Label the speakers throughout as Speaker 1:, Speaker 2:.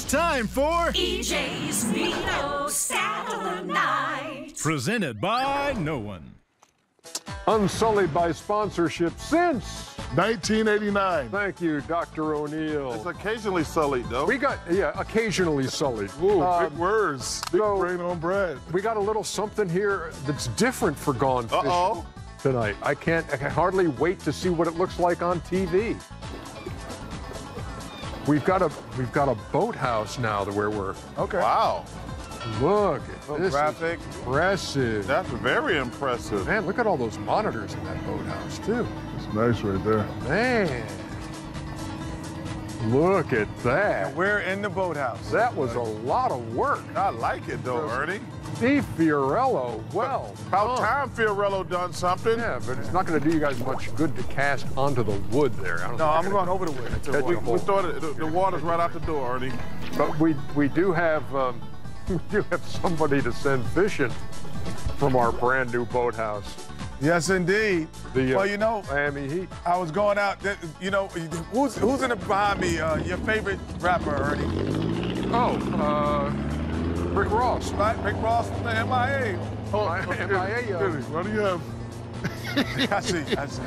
Speaker 1: It's time for
Speaker 2: EJ's Neat-O Stat of the Night.
Speaker 1: Presented by No One.
Speaker 3: Unsullied by sponsorship since
Speaker 4: 1989.
Speaker 3: Thank you, Dr. O'Neill.
Speaker 4: It's occasionally sullied, though.
Speaker 3: We got, yeah, occasionally sullied.
Speaker 4: Ooh,
Speaker 3: Um,
Speaker 4: big words. Big
Speaker 3: so-
Speaker 4: brain on bread.
Speaker 3: we got a little something here that's different for Gone Fishin'
Speaker 4: Uh-oh.
Speaker 3: tonight. I can't, I can hardly wait to see what it looks like on TV. We've got a, we've got a boathouse now that where we're,
Speaker 4: Okay. Wow.
Speaker 3: look at this.
Speaker 4: graphic.
Speaker 3: Impressive.
Speaker 4: That's very impressive.
Speaker 3: Man, look at all those monitors in that boathouse, too.
Speaker 4: It's nice right there.
Speaker 3: Man. Look at that.
Speaker 5: We're in the boathouse.
Speaker 3: That was a lot of work.
Speaker 4: I like it, though, Ernie.
Speaker 3: Steve Fiorello, well,
Speaker 4: About
Speaker 3: done.
Speaker 4: time Fiorello done something.
Speaker 3: Yeah, but it's not going to do you guys much good to cast onto the wood there. I don't
Speaker 5: No, I'm
Speaker 3: you're
Speaker 5: going over the way.
Speaker 3: catch
Speaker 4: We,
Speaker 3: a
Speaker 4: we thought it, the, the water's right out the door, Ernie.
Speaker 3: But we we do have um, we do have somebody to send fishing from our brand new boathouse.
Speaker 5: Yes, indeed.
Speaker 3: The uh,
Speaker 5: well, you know,
Speaker 3: Miami Heat.
Speaker 5: I was going out. th- You know, who's who's in the behind me? Uh, your favorite rapper, Ernie?
Speaker 3: Oh, uh, Rick Ross.
Speaker 5: Right, Rick Ross from the MIA.
Speaker 3: Oh, MIA. Uh,
Speaker 4: What do you have?
Speaker 5: I see. I see.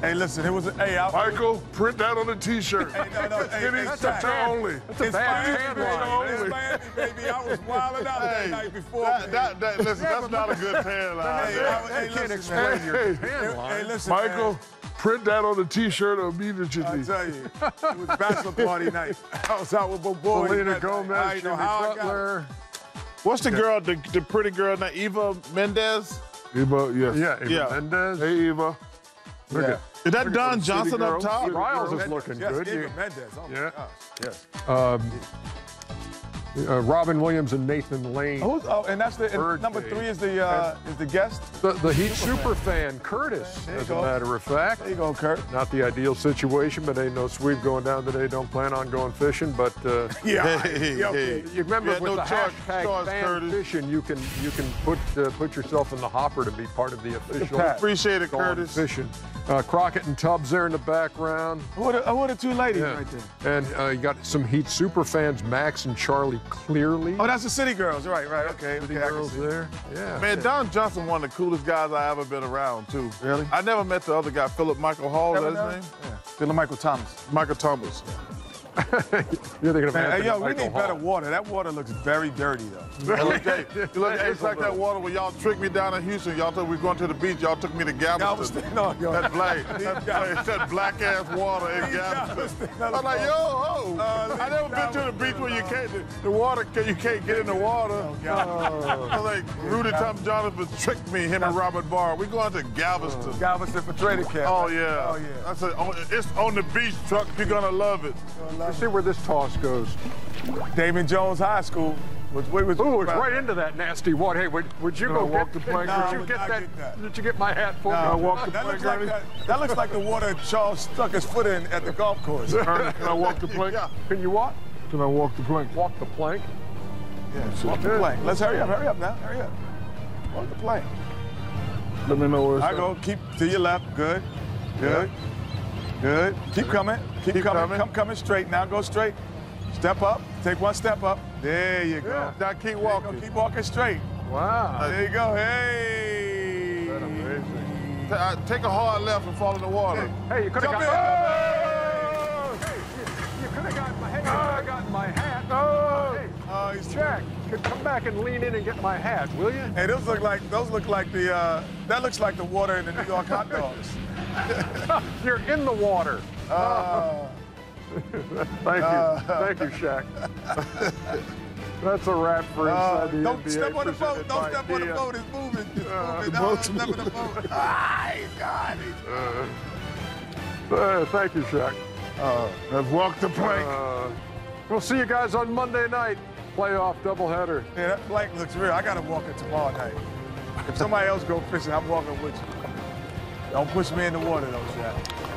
Speaker 5: hey, listen, it was. A, hey, I,
Speaker 4: Michael, print that on a t-shirt.
Speaker 5: Hey, no, no, hey,
Speaker 4: it
Speaker 5: hey,
Speaker 4: is
Speaker 5: that's
Speaker 4: September
Speaker 5: a bad-
Speaker 4: only.
Speaker 3: That's a
Speaker 5: it's
Speaker 3: bad tan
Speaker 5: baby.
Speaker 3: line.
Speaker 5: Baby. I was wilding out that night before.
Speaker 4: that, that, that, listen, that's not a good tan line.
Speaker 5: Hey. I- hey,
Speaker 3: can't
Speaker 5: listen,
Speaker 3: explain
Speaker 5: man.
Speaker 3: your
Speaker 4: Hey,
Speaker 3: tan
Speaker 5: Hey,
Speaker 3: line.
Speaker 5: hey, listen,
Speaker 4: Michael,
Speaker 5: man.
Speaker 4: print that on the t-shirt
Speaker 5: I
Speaker 4: immediately.
Speaker 5: tell you, it was bachelor party night. I was out with my boy.
Speaker 3: Selena. Gomez,
Speaker 5: I ain't
Speaker 3: Jimmy
Speaker 5: know how I got it.
Speaker 3: Butler.
Speaker 4: What's the girl, the, the pretty girl, now, Eva Mendes? Eva, yes.
Speaker 3: Yeah, Eva
Speaker 4: yeah.
Speaker 3: Mendes.
Speaker 4: Hey, Eva.
Speaker 3: Look
Speaker 5: Yeah.
Speaker 3: at
Speaker 4: Is that
Speaker 3: Look at
Speaker 4: Don
Speaker 3: those
Speaker 4: Johnson up
Speaker 3: girls.
Speaker 4: top?
Speaker 3: Riles is looking
Speaker 5: yes,
Speaker 3: good.
Speaker 5: Eva
Speaker 3: You-
Speaker 5: Mendes. Oh my
Speaker 3: Yeah.
Speaker 5: gosh. Yes.
Speaker 3: Um, uh, Robin Williams and Nathan Lane.
Speaker 5: Who's, oh, and that's the and number three is the uh, is the guest.
Speaker 3: The, the Heat super fan, Curtis, as
Speaker 5: go.
Speaker 3: a matter of fact.
Speaker 5: There you go, Kurt.
Speaker 3: Not the ideal situation, but ain't no sweep going down today. Don't plan on going fishing, but uh,
Speaker 5: Yeah.
Speaker 4: Hey,
Speaker 5: yeah,
Speaker 4: hey.
Speaker 3: you remember
Speaker 4: Yeah,
Speaker 3: with
Speaker 4: no
Speaker 3: the
Speaker 4: charge-
Speaker 3: hashtag
Speaker 4: charge,
Speaker 3: fan
Speaker 4: Curtis.
Speaker 3: fishing, you can you can put uh, put yourself in the hopper to be part of the official.
Speaker 4: Appreciate it, Curtis.
Speaker 3: fishing. Uh, Crockett and Tubbs there in the background.
Speaker 5: Who are are two ladies
Speaker 3: Yeah.
Speaker 5: right there?
Speaker 3: And uh, you got some Heat super fans, Max and Charlie Clearly.
Speaker 5: Oh, that's the City Girls. Right, right. Okay,
Speaker 3: City
Speaker 5: okay.
Speaker 3: Girls there. Yeah.
Speaker 4: Man, Don Johnson, one of the coolest guys I ever been around, too.
Speaker 5: Really?
Speaker 4: I never met the other guy, Philip Michael Hall, is that his name?
Speaker 5: Yeah. Philip Michael Thomas.
Speaker 4: Michael Thomas.
Speaker 3: You're thinking of Anthony
Speaker 5: hey, yo, we
Speaker 3: Michael
Speaker 5: need better water. That water looks very dirty, though.
Speaker 4: Hey, look, hey, you it's like that water when y'all tricked me down in Houston. Y'all thought we was going to the beach. Y'all took me to Galveston.
Speaker 5: Galveston. No, yo.
Speaker 4: That black, that, that, that black ass water in Galveston.
Speaker 5: Galveston.
Speaker 4: I'm like, yo, ho.
Speaker 5: Uh,
Speaker 4: I never been to the beach where you can't, the, the water, you can't get in the water.
Speaker 5: Oh,
Speaker 4: I was like, Rudy Tomjanovich tricked me, him and Robert Barr. We going to Galveston.
Speaker 5: Galveston for trading camp.
Speaker 4: Oh yeah.
Speaker 5: Oh yeah.
Speaker 4: I said, oh, it's on the beach, truck. You're gonna love it.
Speaker 3: Let's see where this toss goes.
Speaker 5: David Jones High School. Was,
Speaker 3: Ooh, it's right into that nasty water. Hey, would, would you go
Speaker 4: walk
Speaker 3: get,
Speaker 4: the plank,
Speaker 3: Did
Speaker 5: Nah, I
Speaker 3: you
Speaker 5: would
Speaker 3: get that,
Speaker 5: get that.
Speaker 3: Did you get my hat for
Speaker 4: I
Speaker 3: me?
Speaker 4: walk the
Speaker 5: that,
Speaker 4: plank,
Speaker 5: looks like that, that looks like the water Charles stuck his foot in at the golf course.
Speaker 4: Ernie, can I walk the plank?
Speaker 5: Yeah.
Speaker 3: Can you walk?
Speaker 4: Can I walk the plank?
Speaker 3: Walk the plank.
Speaker 5: Yeah, walk the plank. Let's hurry up, hurry up now, hurry up. Walk the plank.
Speaker 4: Let me know where it's
Speaker 5: I go, keep to your left, good, good, good. Keep coming, keep,
Speaker 4: Keep
Speaker 5: coming,
Speaker 4: coming.
Speaker 5: come coming straight. Now go straight. Step up, take one step up. There you go.
Speaker 4: Now keep
Speaker 5: There go,
Speaker 4: walking.
Speaker 5: keep walking straight.
Speaker 3: Wow.
Speaker 5: There you go, hey.
Speaker 4: Ta- uh, Take a hard left and fall in the water.
Speaker 3: Hey, you could have
Speaker 5: Jump
Speaker 3: got.
Speaker 5: in.
Speaker 3: Oh! Hey, you, you could have gotten my. Hey, you could have gotten my hat. Oh! Hey,
Speaker 5: Oh, he's
Speaker 3: Jack, could come back and lean in and get my hat, will you?
Speaker 5: Hey, those look like those look like the uh, that looks like the water in the New York hot dogs.
Speaker 3: You're in the water.
Speaker 5: Uh,
Speaker 3: Thank you. Thank you, Shaq. That's a wrap for
Speaker 5: uh,
Speaker 3: the
Speaker 5: don't
Speaker 3: NBA.
Speaker 5: step on the boat. Don't
Speaker 3: by
Speaker 5: step on the boat. It's moving. It's
Speaker 3: Uh,
Speaker 5: moving.
Speaker 3: the
Speaker 5: No,
Speaker 3: boat's
Speaker 5: step on the boat. Ah, he got it.
Speaker 3: Uh, thank you, Shaq.
Speaker 4: Uh, I've walked the plank.
Speaker 3: Uh, we'll see you guys on Monday night. Playoff doubleheader.
Speaker 5: Yeah, that plank looks real. I gotta walk it tomorrow night. If somebody else go fishing, I'm walking with you. Don't push me in the water though, Shaq.